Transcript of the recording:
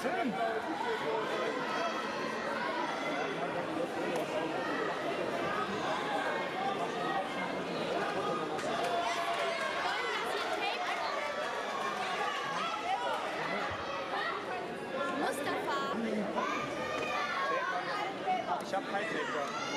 Film. Mustafa. Ich habe kein Tape